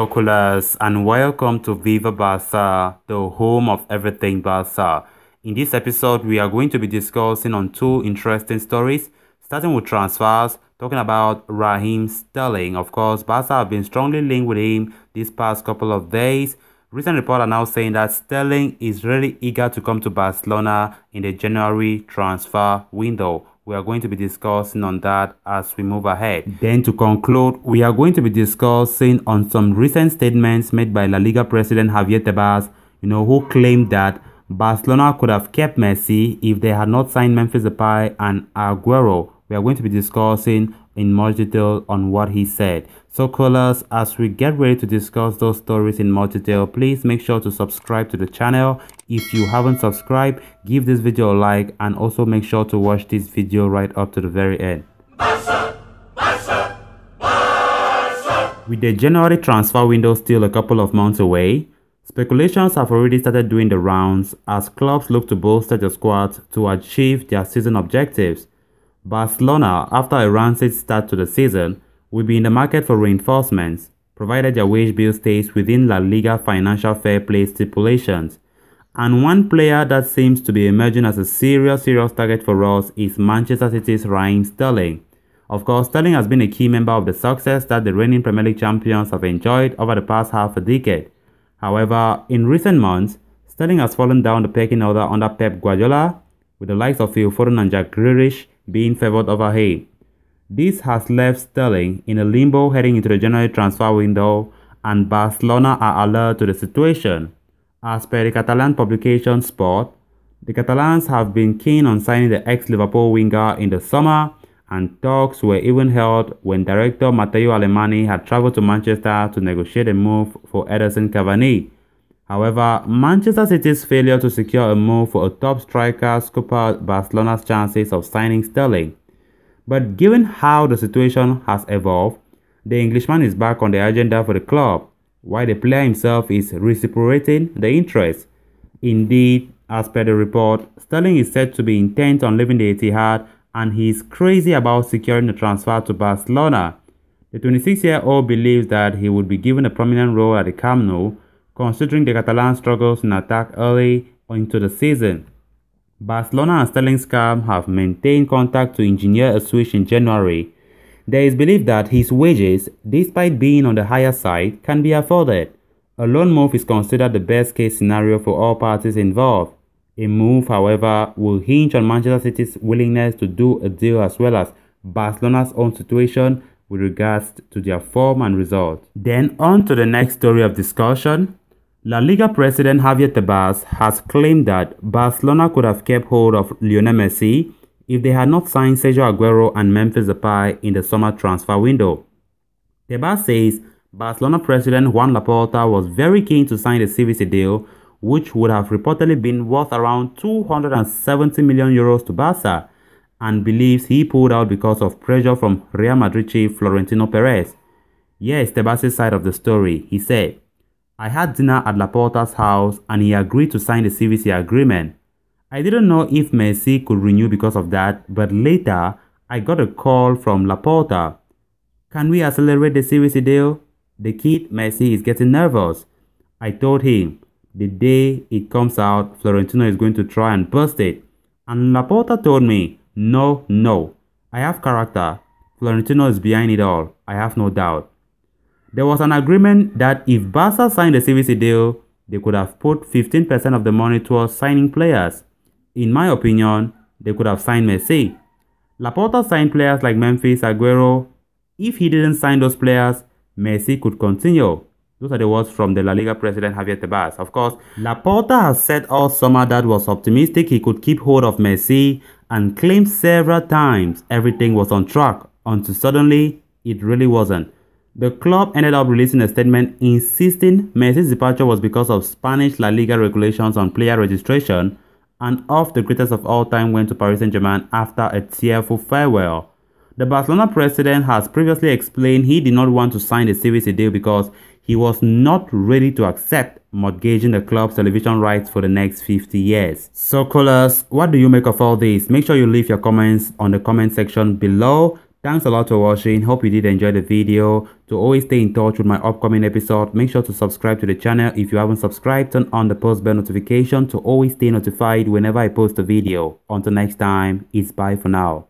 Hello and welcome to Viva Barca, the home of everything Barca. In this episode, we are going to be discussing on two interesting stories, starting with transfers, talking about Raheem Sterling. Of course, Barca have been strongly linked with him these past couple of days. Recent reports are now saying that Sterling is really eager to come to Barcelona in the January transfer window. We are going to be discussing on that as we move ahead. Then to conclude, we are going to be discussing on some recent statements made by La Liga president Javier Tebas, you know, who claimed that Barcelona could have kept Messi if they had not signed Memphis Depay and Aguero. We are going to be discussing in more detail on what he said. So callers, as we get ready to discuss those stories in more detail, please make sure to subscribe to the channel. If you haven't subscribed, give this video a like and also make sure to watch this video right up to the very end. With the January transfer window still a couple of months away, speculations have already started doing the rounds as clubs look to bolster their squads to achieve their season objectives. Barcelona, after a rancid start to the season, will be in the market for reinforcements, provided their wage bill stays within La Liga financial fair play stipulations. And one player that seems to be emerging as a serious, serious target for us is Manchester City's Raheem Sterling. Of course, Sterling has been a key member of the success that the reigning Premier League champions have enjoyed over the past half a decade. However, in recent months, Sterling has fallen down the pecking order under Pep Guardiola, with the likes of Phil Foden and Jack Grealish being favoured over him. This has left Sterling in a limbo heading into the January transfer window and Barcelona are alert to the situation. As per the Catalan publication Sport, the Catalans have been keen on signing the ex-Liverpool winger in the summer and talks were even held when director Mateu Alemany had travelled to Manchester to negotiate a move for Edinson Cavani. However, Manchester City's failure to secure a move for a top striker scuppered Barcelona's chances of signing Sterling. But given how the situation has evolved, the Englishman is back on the agenda for the club, while the player himself is reciprocating the interest. Indeed, as per the report, Sterling is said to be intent on leaving the Etihad and he is crazy about securing a transfer to Barcelona. The 26-year-old believes that he would be given a prominent role at the Camp Nou, considering the Catalan struggles in attack early into the season. Barcelona and Sterling's camp have maintained contact to engineer a switch in January. There is belief that his wages, despite being on the higher side, can be afforded. A loan move is considered the best case scenario for all parties involved. A move, however, will hinge on Manchester City's willingness to do a deal as well as Barcelona's own situation with regards to their form and results. Then on to the next story of discussion. La Liga president Javier Tebas has claimed that Barcelona could have kept hold of Lionel Messi if they had not signed Sergio Aguero and Memphis Depay in the summer transfer window. Tebas says Barcelona president Juan Laporta was very keen to sign the CVC deal, which would have reportedly been worth around 270 million euros to Barca, and believes he pulled out because of pressure from Real Madrid chief Florentino Perez. Is Tebas' side of the story. He said, I had dinner at Laporta's house and he agreed to sign the CVC agreement. I didn't know if Messi could renew because of that, but later I got a call from Laporta. Can we accelerate the CVC deal? The kid Messi is getting nervous. I told him, the day it comes out, Florentino is going to try and burst it. And Laporta told me, no, no, I have character. Florentino is behind it all, I have no doubt. There was an agreement that if Barca signed the CVC deal, they could have put 15% of the money towards signing players. In my opinion, they could have signed Messi. Laporta signed players like Memphis, Aguero. If he didn't sign those players, Messi could continue. Those are the words from the La Liga president Javier Tebas. Of course, Laporta has said all summer that was optimistic he could keep hold of Messi and claimed several times everything was on track until suddenly it really wasn't. The club ended up releasing a statement insisting Messi's departure was because of Spanish La Liga regulations on player registration and off the greatest of all time went to Paris Saint-Germain after a tearful farewell. The Barcelona president has previously explained he did not want to sign the CVC deal because he was not ready to accept mortgaging the club's television rights for the next 50 years. So callers, what do you make of all this? Make sure you leave your comments on the comment section below. Thanks a lot for watching. Hope you did enjoy the video. To always stay in touch with my upcoming episode, make sure to subscribe to the channel. If you haven't subscribed, turn on the post bell notification to always stay notified whenever I post a video. Until next time, it's bye for now.